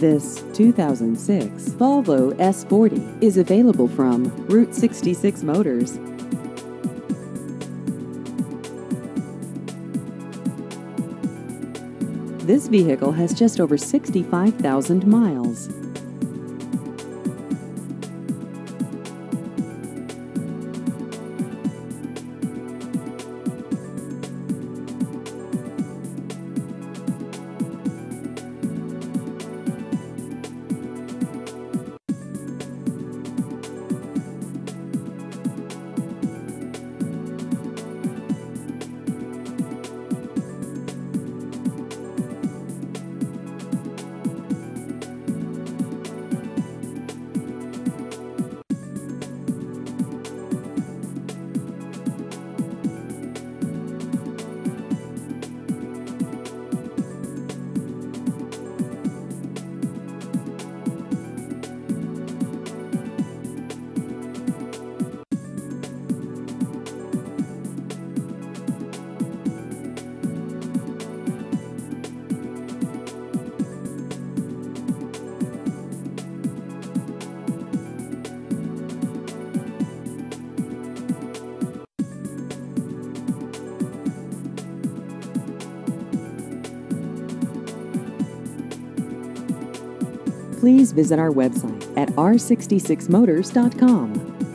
This 2006 Volvo S40 is available from Route 66 Motors. This vehicle has just over 65,000 miles. Please visit our website at r66motors.com.